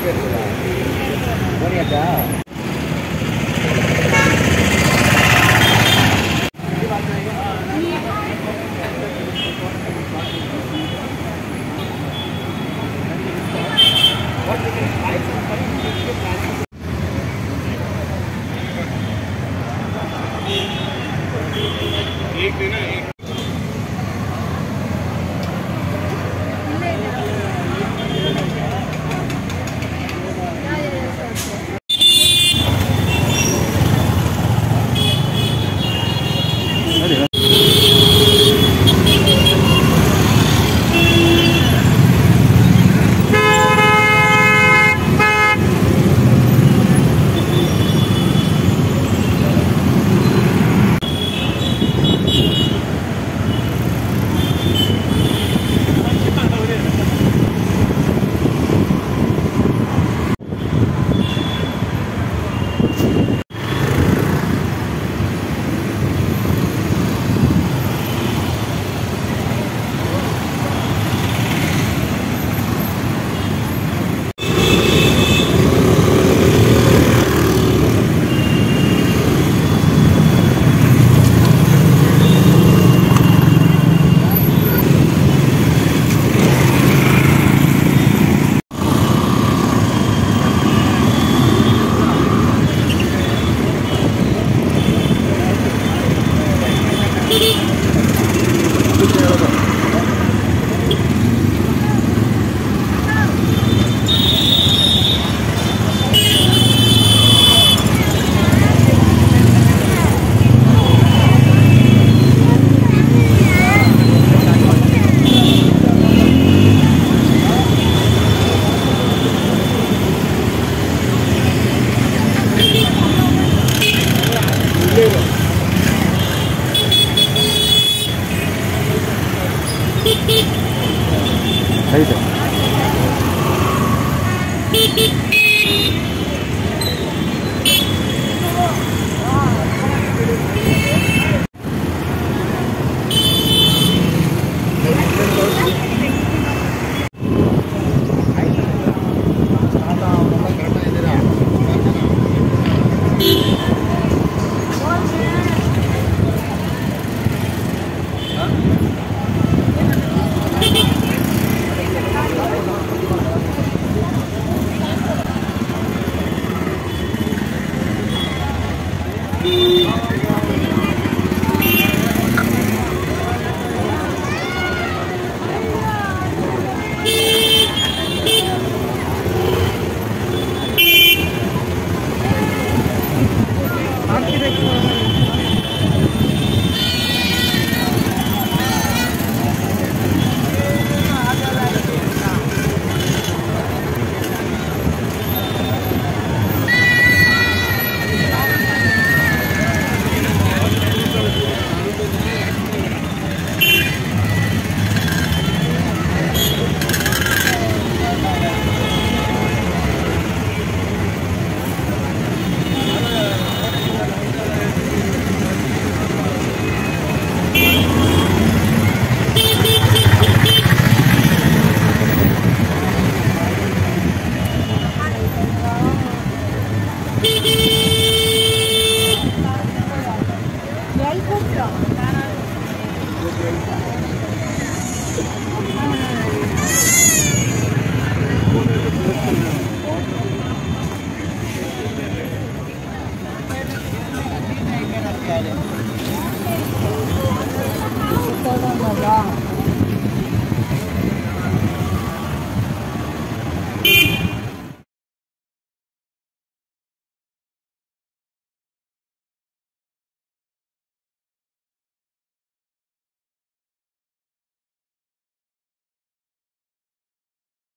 What do you got? एक दिन 可以的。Oh, होगा